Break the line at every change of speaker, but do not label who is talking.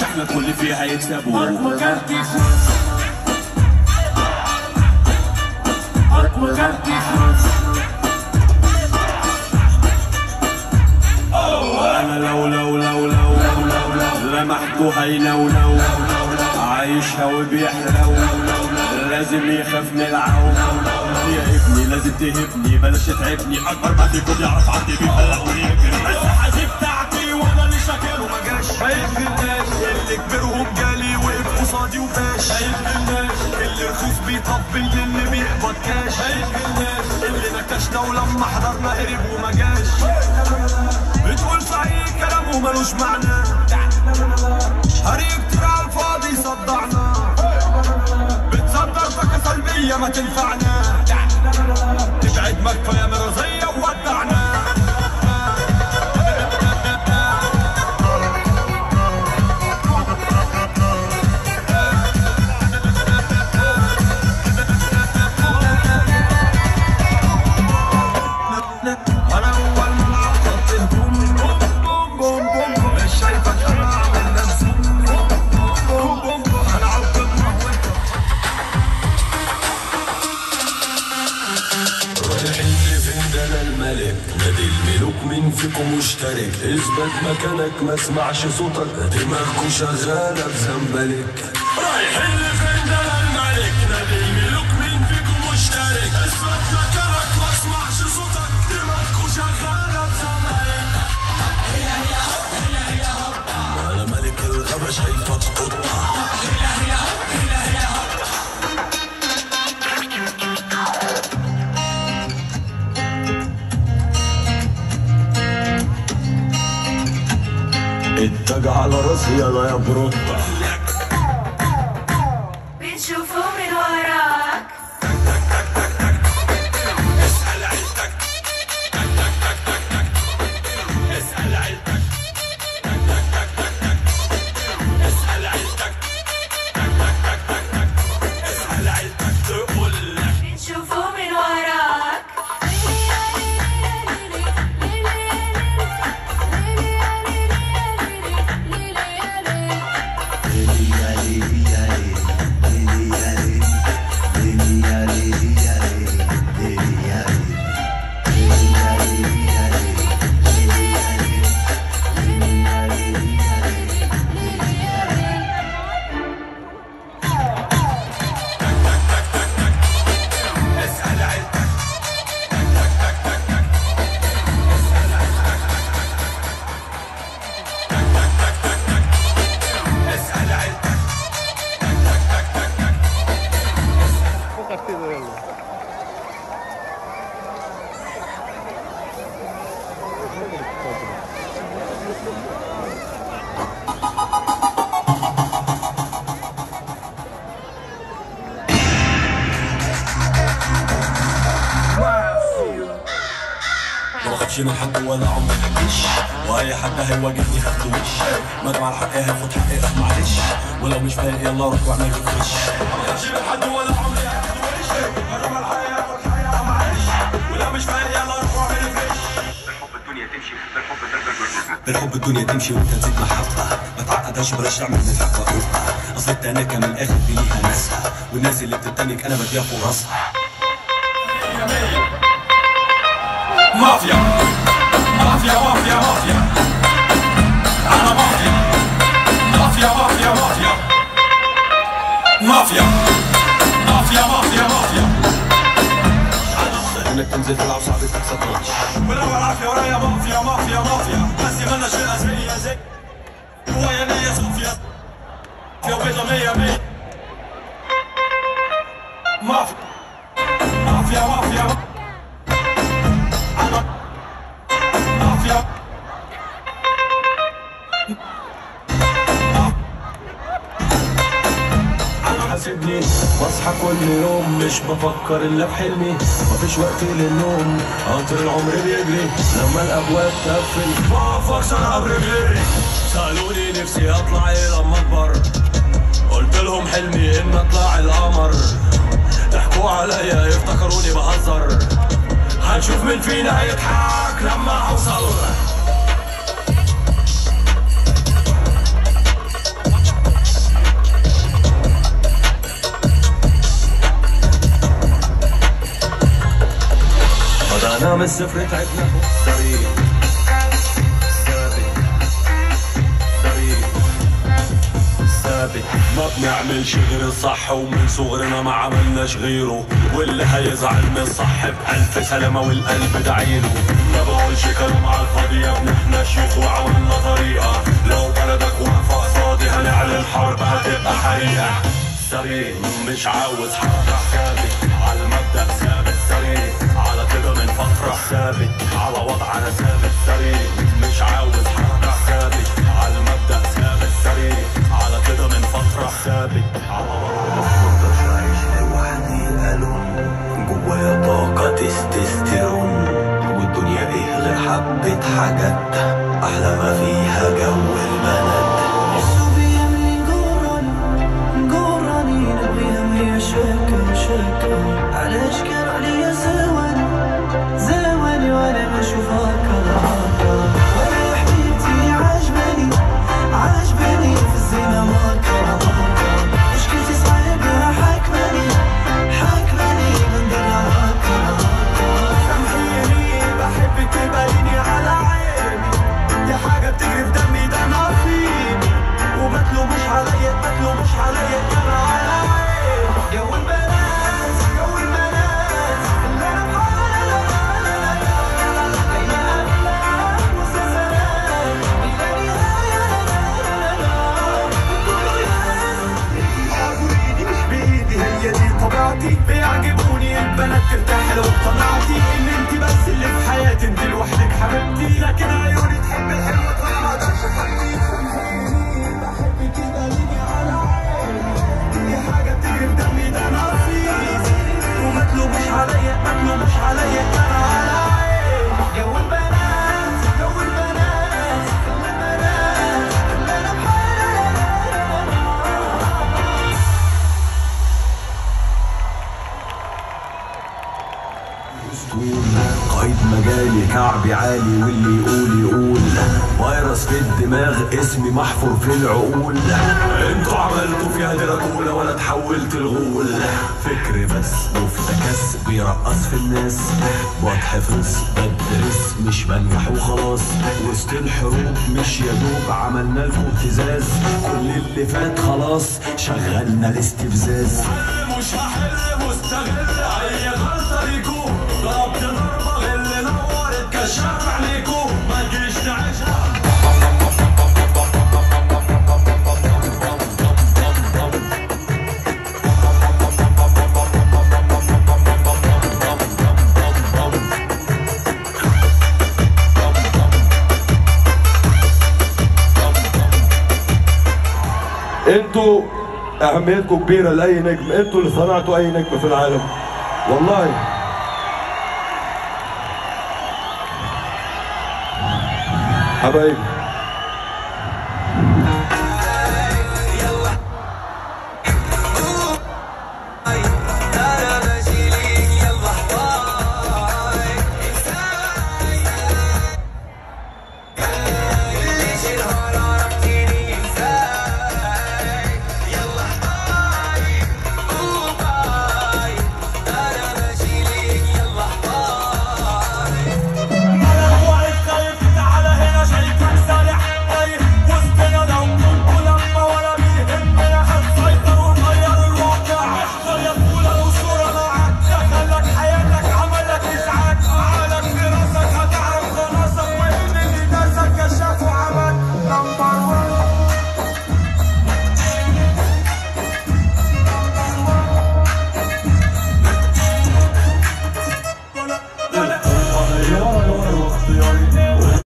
شحنة كل فيها يكسبوا
أرض أنا
لو لو لو لو لو لو لو لمحتو هاي لو لو عايشها وبيحلو لازم يخاف من العون يا ابني لازم تهبني بلاش تعبني اكبر ما فيكم يعرف عندي بيفلق ويجري
بس حاسب تعبي وأنا اللي شاكله ما جراش اللي كبرهم جالي وقف قصادي وباش. اللي رخيص بيطبل للي بيقبض كاش اللي نكشنا ولما حضرنا قرب وما جاش. بتقول اي كلام وملوش معنى. هري كتير على الفاضي صدعنا. بتصدر طاقة سلبية ما تنفعنا.
مشترك اثبت مكانك ما اسمعش صوتك. دماغكوا شغالة بزنبلك. رايحين لفين ده الملك. نادي الملوك مين فيكم مشترك. اثبت مكانك ما اسمعش صوتك. دماغكوا شغالة بزنبلك. أنا ملك الغابه شايفك Se
ela é bruta. Bitch, you fool
ما من حد ولا عمري حكيش وأي حد هيواجهني هاخده وش مجمع الحق هاخد حقي معلش. ولو مش فايق يلا روح ما مجمع الحق هاخد حقي آه معلش. ولو مش فايق يلا روح واعمل ريفريش بالحب الدنيا تمشي وانت تزيد محبة ما تعقدهاش بلاش تعمل من الحق أصل التناكة من الآخر دي ليها ناسها. والناس اللي بتتنك أنا بديها فرصها. مافيا. مافيا مافيا مافيا. أنا مافيا. مافيا مافيا مافيا. مافيا. مافيا مافيا مافيا. انك تنزل تلعب صعب تكسب ماتش ولو العافيه ورايا مافيا مافيا مافيا. بس يمنى شيء زي زي. هو يا نية صوفيا في بيضة مية مية. مافيا مافيا مافيا. حاسبني بصحى كل يوم مش بفكر إلا بحلمي. مفيش وقت للنوم قطر العمر بيجري. لما الأبواب تقفل بقف اكسر برجلي سألوني نفسي أطلع إيه لما اكبر قلت لهم حلمي إن أطلع القمر. ضحكوا عليا افتكروني بهزر. هنشوف مين فينا هيضحك لما أوصل. من الصفر تعبنا سريع ثابت
ما بنعملش غير الصح ومن صغرنا ما عملناش غيره. واللي هيزعل من الصح بألف سلامة والقلب دعيله ما بقولش كلام على الفاضي يا إحنا شيوخ وعملنا طريقة لو بلدك واقفة قصادي هنعلن حرب هتبقى حريقة سريع مش عاوز حركة ثابت
حبة حاجات أحلى ما فيها جو
قراني قراني نبيها مية شكا شكا علاش كان
تلومش عليا أنا
قايد مجالي كعبي عالي واللي يقول يقول. فيروس في الدماغ اسمي محفور في العقول. أنتوا عملتوا فيها دراكولا ولا تحولت الغول. فكر بس مفتكس بيرقص في الناس. بتحفظ بدرس مش بنجح وخلاص. وسط الحروب مش يا دوب عملنا لكم ابتزاز كل اللي فات خلاص شغلنا الاستفزاز.
أنتوا اهميتكم كبيرة لأي نجم أنتوا اللي صنعتوا أي نجم في العالم. والله how Aber